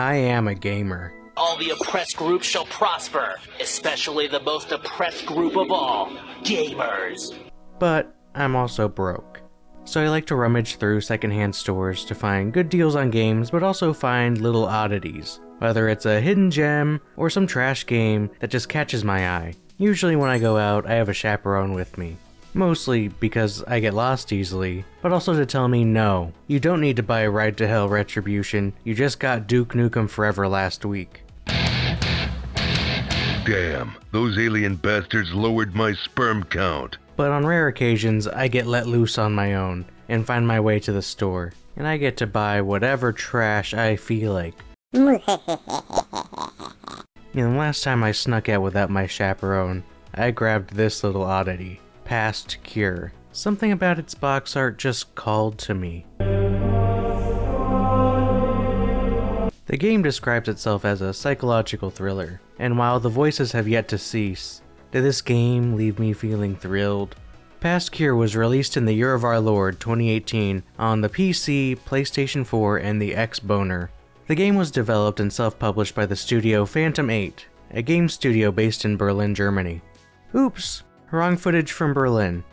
I am a gamer. All the oppressed groups shall prosper, especially the most oppressed group of all gamers. But I'm also broke. So I like to rummage through secondhand stores to find good deals on games, but also find little oddities. Whether it's a hidden gem or some trash game that just catches my eye. Usually, when I go out, I have a chaperone with me. Mostly because I get lost easily, but also to tell me no, you don't need to buy a Ride to Hell Retribution, you just got Duke Nukem Forever last week. Damn, those alien bastards lowered my sperm count. But on rare occasions, I get let loose on my own and find my way to the store, and I get to buy whatever trash I feel like. and the last time I snuck out without my chaperone, I grabbed this little oddity. Past Cure. Something about its box art just called to me. The game describes itself as a psychological thriller, and while the voices have yet to cease, did this game leave me feeling thrilled? Past Cure was released in the year of our Lord 2018 on the PC, PlayStation 4, and the Xboner. The game was developed and self-published by the studio Phantom 8, a game studio based in Berlin, Germany. Oops, Wrong footage from Berlin.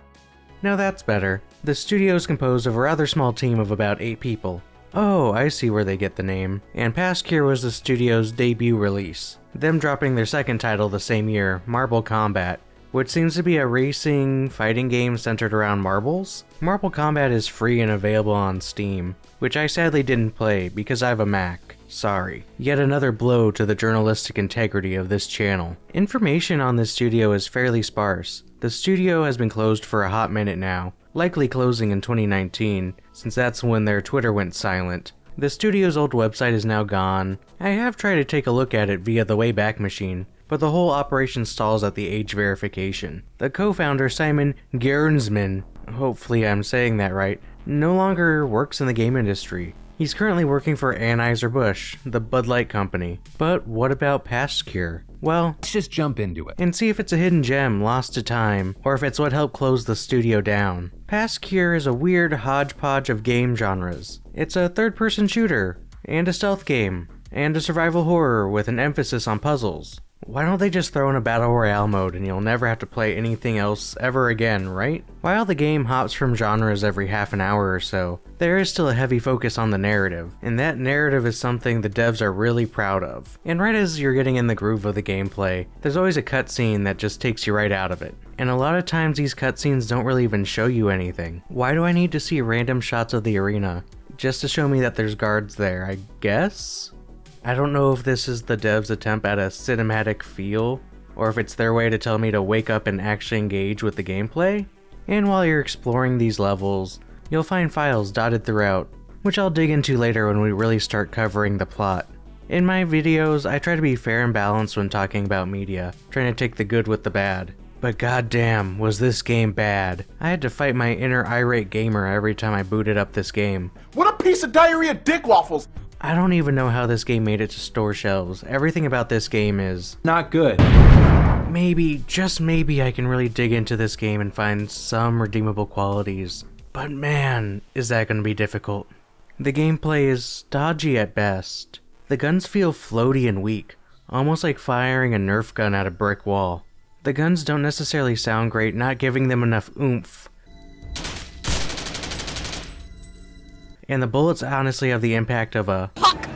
Now that's better. The studio is composed of a rather small team of about 8 people. Oh, I see where they get the name. And Past Cure was the studio's debut release, them dropping their second title the same year, Marble Combat, which seems to be a racing, fighting game centered around marbles. Marble Combat is free and available on Steam, which I sadly didn't play because I have a Mac. Sorry. Yet another blow to the journalistic integrity of this channel. Information on this studio is fairly sparse. The studio has been closed for a hot minute now, likely closing in 2019, since that's when their Twitter went silent. The studio's old website is now gone. I have tried to take a look at it via the Wayback Machine, but the whole operation stalls at the age verification. The co-founder Simon Giertzmann, hopefully I'm saying that right, no longer works in the game industry. He's currently working for Anheuser-Busch, the Bud Light company. But what about Past Cure? Well, let's just jump into it and see if it's a hidden gem lost to time, or if it's what helped close the studio down. Past Cure is a weird hodgepodge of game genres. It's a third person shooter, and a stealth game, and a survival horror with an emphasis on puzzles. Why don't they just throw in a battle royale mode and you'll never have to play anything else ever again, right? While the game hops from genres every half an hour or so, there is still a heavy focus on the narrative, and that narrative is something the devs are really proud of. And right as you're getting in the groove of the gameplay, there's always a cutscene that just takes you right out of it. And a lot of times these cutscenes don't really even show you anything. Why do I need to see random shots of the arena? Just to show me that there's guards there, I guess? I don't know if this is the devs' attempt at a cinematic feel, or if it's their way to tell me to wake up and actually engage with the gameplay. And while you're exploring these levels, you'll find files dotted throughout, which I'll dig into later when we really start covering the plot. In my videos, I try to be fair and balanced when talking about media, trying to take the good with the bad. But goddamn, was this game bad. I had to fight my inner irate gamer every time I booted up this game. What a piece of diarrhea dick waffles! I don't even know how this game made it to store shelves. Everything about this game is not good. Maybe, just maybe, I can really dig into this game and find some redeemable qualities. But man, is that going to be difficult. The gameplay is stodgy at best. The guns feel floaty and weak, almost like firing a Nerf gun at a brick wall. The guns don't necessarily sound great, not giving them enough oomph and the bullets honestly have the impact of a Puck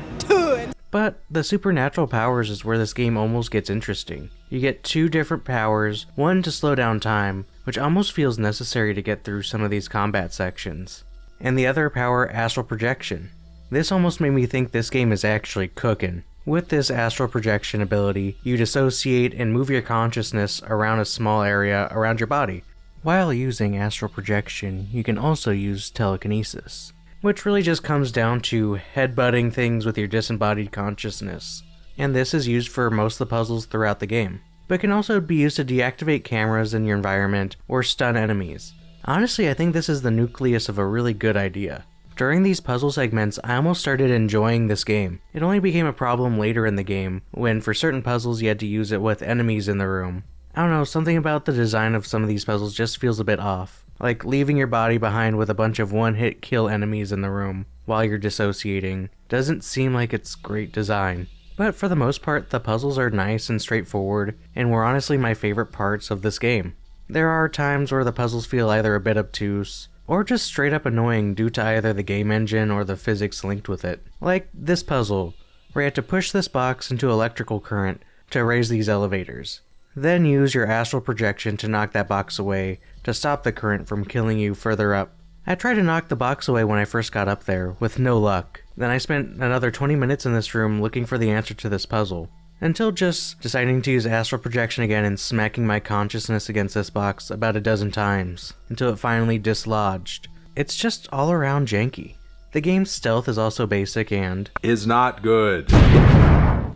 But the supernatural powers is where this game almost gets interesting. You get two different powers, one to slow down time, which almost feels necessary to get through some of these combat sections, and the other power, astral projection. This almost made me think this game is actually cooking. With this astral projection ability, you dissociate and move your consciousness around a small area around your body. While using astral projection, you can also use telekinesis which really just comes down to headbutting things with your disembodied consciousness. And this is used for most of the puzzles throughout the game, but can also be used to deactivate cameras in your environment or stun enemies. Honestly, I think this is the nucleus of a really good idea. During these puzzle segments, I almost started enjoying this game. It only became a problem later in the game, when for certain puzzles you had to use it with enemies in the room. I don't know, something about the design of some of these puzzles just feels a bit off. Like leaving your body behind with a bunch of one hit kill enemies in the room while you're dissociating. Doesn't seem like it's great design. But for the most part, the puzzles are nice and straightforward, and were honestly my favorite parts of this game. There are times where the puzzles feel either a bit obtuse, or just straight up annoying due to either the game engine or the physics linked with it. Like this puzzle, where you have to push this box into electrical current to raise these elevators. Then use your astral projection to knock that box away to stop the current from killing you further up. I tried to knock the box away when I first got up there, with no luck. Then I spent another 20 minutes in this room looking for the answer to this puzzle, until just deciding to use astral projection again and smacking my consciousness against this box about a dozen times, until it finally dislodged. It's just all around janky. The game's stealth is also basic and is not good.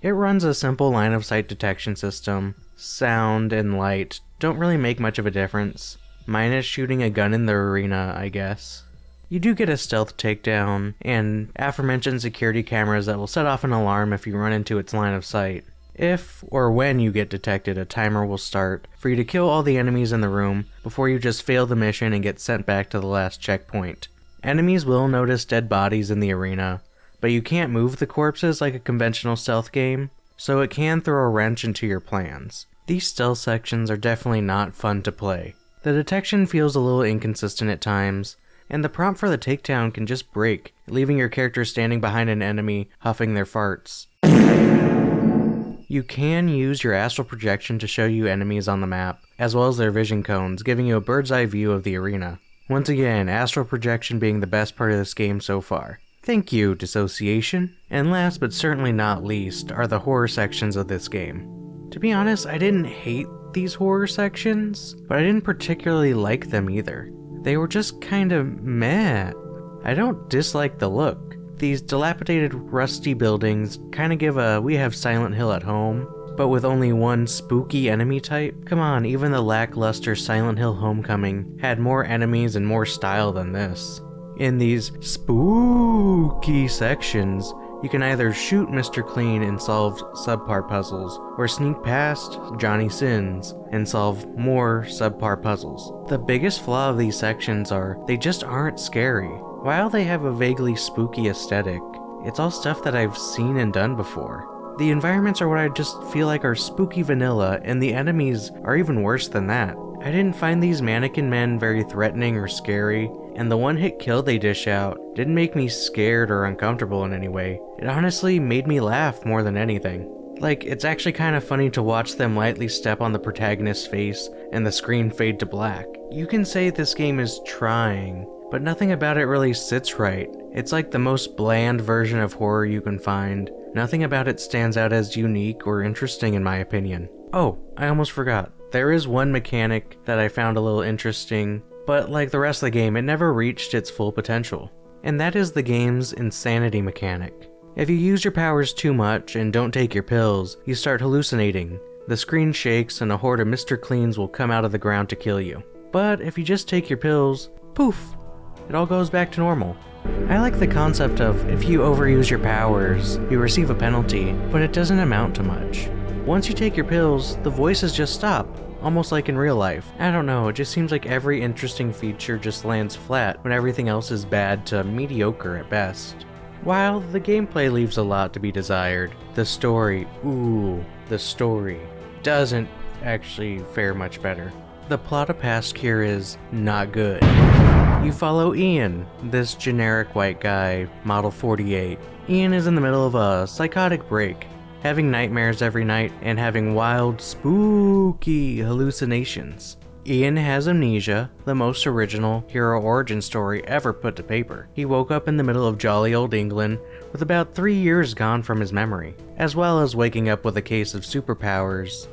It runs a simple line of sight detection system. Sound and light don't really make much of a difference, minus shooting a gun in the arena, I guess. You do get a stealth takedown, and aforementioned security cameras that will set off an alarm if you run into its line of sight. If or when you get detected, a timer will start for you to kill all the enemies in the room before you just fail the mission and get sent back to the last checkpoint. Enemies will notice dead bodies in the arena, but you can't move the corpses like a conventional stealth game, so it can throw a wrench into your plans. These stealth sections are definitely not fun to play. The detection feels a little inconsistent at times, and the prompt for the takedown can just break, leaving your character standing behind an enemy, huffing their farts. You can use your astral projection to show you enemies on the map, as well as their vision cones, giving you a bird's eye view of the arena. Once again, astral projection being the best part of this game so far. Thank you, Dissociation. And last but certainly not least are the horror sections of this game. To be honest, I didn't hate these horror sections, but I didn't particularly like them either. They were just kind of meh. I don't dislike the look. These dilapidated, rusty buildings kind of give a we have Silent Hill at home, but with only one spooky enemy type. Come on, even the lackluster Silent Hill Homecoming had more enemies and more style than this. In these spooky sections, you can either shoot Mr. Clean and solve subpar puzzles, or sneak past Johnny Sins and solve more subpar puzzles. The biggest flaw of these sections are they just aren't scary. While they have a vaguely spooky aesthetic, it's all stuff that I've seen and done before. The environments are what I just feel like are spooky vanilla, and the enemies are even worse than that. I didn't find these mannequin men very threatening or scary, and the one hit kill they dish out didn't make me scared or uncomfortable in any way. It honestly made me laugh more than anything. Like, it's actually kind of funny to watch them lightly step on the protagonist's face and the screen fade to black. You can say this game is trying, but nothing about it really sits right. It's like the most bland version of horror you can find. Nothing about it stands out as unique or interesting in my opinion. Oh, I almost forgot. There is one mechanic that I found a little interesting, but like the rest of the game, it never reached its full potential. And that is the game's insanity mechanic. If you use your powers too much and don't take your pills, you start hallucinating. The screen shakes and a horde of Mr. Cleans will come out of the ground to kill you. But if you just take your pills, poof, it all goes back to normal. I like the concept of if you overuse your powers, you receive a penalty, but it doesn't amount to much. Once you take your pills, the voices just stop, almost like in real life. I don't know, it just seems like every interesting feature just lands flat when everything else is bad to mediocre at best. While the gameplay leaves a lot to be desired, the story, ooh, the story, doesn't actually fare much better. The plot of Past Cure is not good. You follow Ian, this generic white guy, Model 48. Ian is in the middle of a psychotic break having nightmares every night, and having wild, spooky hallucinations. Ian has amnesia, the most original hero origin story ever put to paper. He woke up in the middle of jolly old England with about three years gone from his memory, as well as waking up with a case of superpowers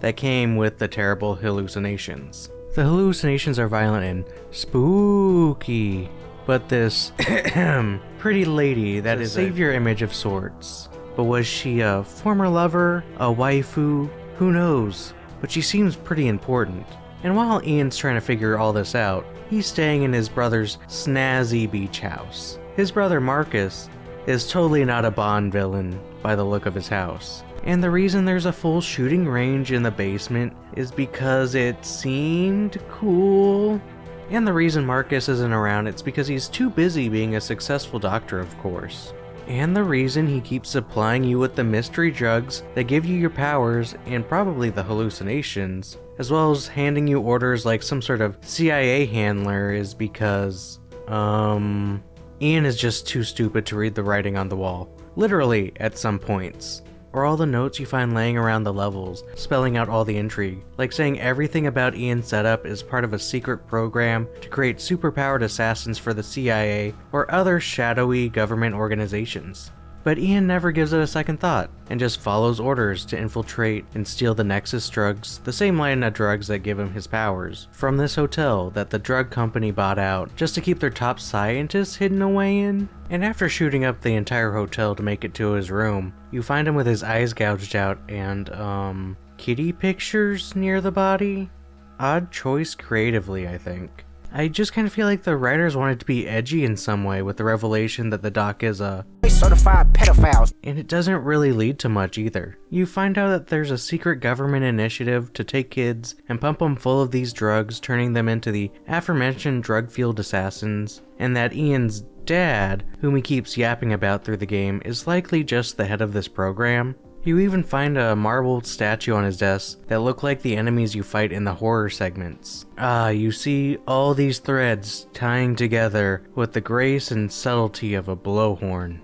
that came with the terrible hallucinations. The hallucinations are violent and spooky, but this pretty lady that is a savior image of sorts but was she a former lover, a waifu? Who knows? But she seems pretty important. And while Ian's trying to figure all this out, he's staying in his brother's snazzy beach house. His brother Marcus is totally not a Bond villain by the look of his house. And the reason there's a full shooting range in the basement is because it seemed cool. And the reason Marcus isn't around, it's because he's too busy being a successful doctor, of course. And the reason he keeps supplying you with the mystery drugs that give you your powers and probably the hallucinations, as well as handing you orders like some sort of CIA handler, is because, um, Ian is just too stupid to read the writing on the wall. Literally, at some points or all the notes you find laying around the levels, spelling out all the intrigue, like saying everything about Ian's setup is part of a secret program to create superpowered assassins for the CIA or other shadowy government organizations. But Ian never gives it a second thought, and just follows orders to infiltrate and steal the Nexus drugs, the same line of drugs that give him his powers, from this hotel that the drug company bought out just to keep their top scientists hidden away in. And after shooting up the entire hotel to make it to his room, you find him with his eyes gouged out and, um, kitty pictures near the body? Odd choice creatively, I think. I just kind of feel like the writers wanted to be edgy in some way with the revelation that the doc is a certified pedophiles. and it doesn't really lead to much either. You find out that there's a secret government initiative to take kids and pump them full of these drugs, turning them into the aforementioned drug fueled assassins, and that Ian's dad, whom he keeps yapping about through the game, is likely just the head of this program. You even find a marble statue on his desk that look like the enemies you fight in the horror segments. Ah, you see all these threads tying together with the grace and subtlety of a blowhorn.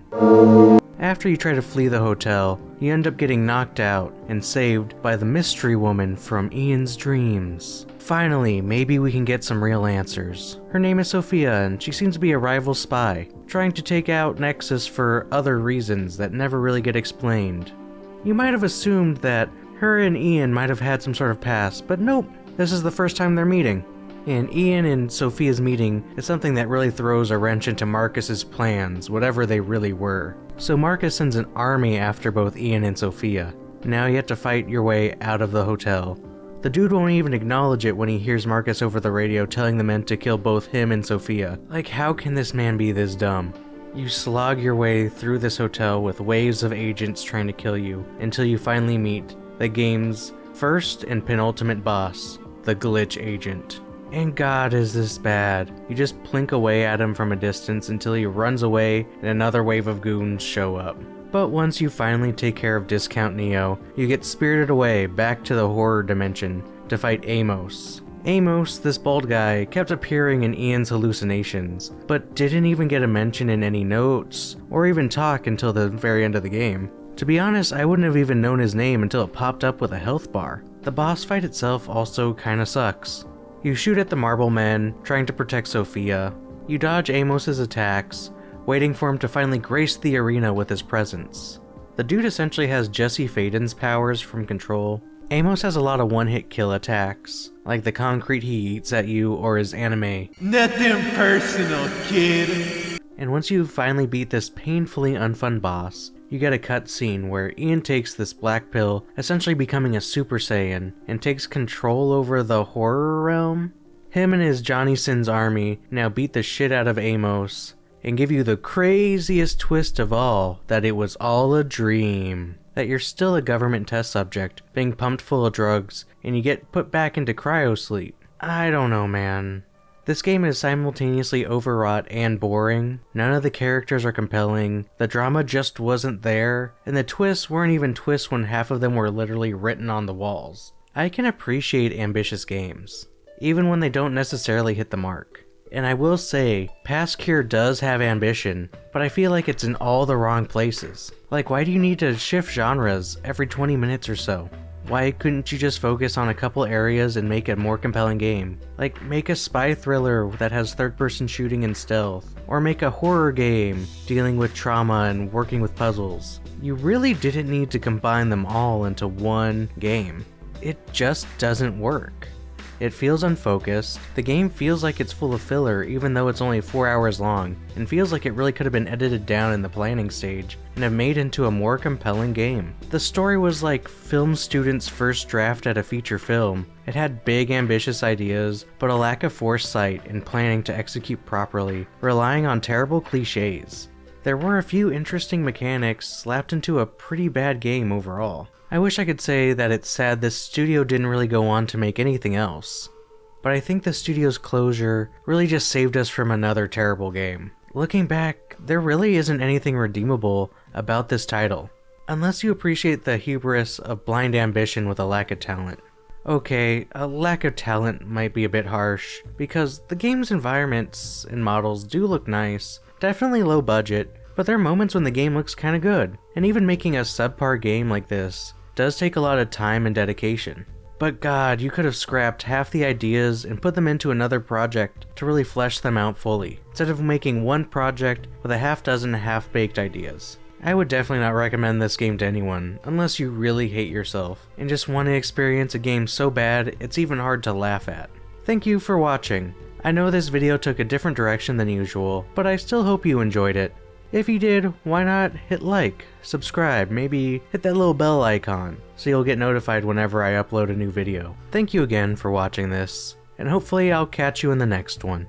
After you try to flee the hotel, you end up getting knocked out and saved by the mystery woman from Ian's dreams. Finally, maybe we can get some real answers. Her name is Sophia, and she seems to be a rival spy, trying to take out Nexus for other reasons that never really get explained. You might have assumed that her and Ian might have had some sort of past, but nope, this is the first time they're meeting. And Ian and Sophia's meeting is something that really throws a wrench into Marcus's plans, whatever they really were. So Marcus sends an army after both Ian and Sophia. Now you have to fight your way out of the hotel. The dude won't even acknowledge it when he hears Marcus over the radio telling the men to kill both him and Sophia. Like, how can this man be this dumb? You slog your way through this hotel with waves of agents trying to kill you until you finally meet the game's first and penultimate boss, the Glitch Agent. And god, is this bad. You just plink away at him from a distance until he runs away and another wave of goons show up. But once you finally take care of Discount Neo, you get spirited away back to the horror dimension to fight Amos. Amos, this bald guy, kept appearing in Ian's hallucinations, but didn't even get a mention in any notes, or even talk until the very end of the game. To be honest, I wouldn't have even known his name until it popped up with a health bar. The boss fight itself also kinda sucks. You shoot at the marble men, trying to protect Sophia. You dodge Amos's attacks, waiting for him to finally grace the arena with his presence. The dude essentially has Jesse Faden's powers from Control. Amos has a lot of one-hit kill attacks, like the concrete he eats at you or his anime. Nothing personal, kid. And once you finally beat this painfully unfun boss, you get a cutscene where Ian takes this black pill, essentially becoming a Super Saiyan, and takes control over the horror realm. Him and his Johnny Sins army now beat the shit out of Amos, and give you the craziest twist of all that it was all a dream. That you're still a government test subject, being pumped full of drugs, and you get put back into cryosleep. I don't know, man. This game is simultaneously overwrought and boring. None of the characters are compelling, the drama just wasn't there, and the twists weren't even twists when half of them were literally written on the walls. I can appreciate ambitious games, even when they don't necessarily hit the mark. And I will say, Past Cure does have ambition, but I feel like it's in all the wrong places. Like, why do you need to shift genres every 20 minutes or so? Why couldn't you just focus on a couple areas and make a more compelling game? Like, make a spy thriller that has third person shooting and stealth, or make a horror game dealing with trauma and working with puzzles. You really didn't need to combine them all into one game. It just doesn't work. It feels unfocused, the game feels like it's full of filler even though it's only 4 hours long, and feels like it really could have been edited down in the planning stage and have made into a more compelling game. The story was like film students' first draft at a feature film. It had big ambitious ideas, but a lack of foresight and planning to execute properly, relying on terrible cliches. There were a few interesting mechanics slapped into a pretty bad game overall. I wish I could say that it's sad this studio didn't really go on to make anything else. but I think the studio's closure really just saved us from another terrible game. Looking back, there really isn't anything redeemable about this title, unless you appreciate the hubris of blind ambition with a lack of talent. Okay, a lack of talent might be a bit harsh, because the game's environments and models do look nice, definitely low budget, but there are moments when the game looks kinda good, and even making a subpar game like this does take a lot of time and dedication. But god, you could have scrapped half the ideas and put them into another project to really flesh them out fully, instead of making one project with a half dozen half-baked ideas. I would definitely not recommend this game to anyone, unless you really hate yourself, and just want to experience a game so bad it's even hard to laugh at. Thank you for watching. I know this video took a different direction than usual, but I still hope you enjoyed it. If you did, why not hit like, subscribe, maybe hit that little bell icon, so you'll get notified whenever I upload a new video. Thank you again for watching this, and hopefully I'll catch you in the next one.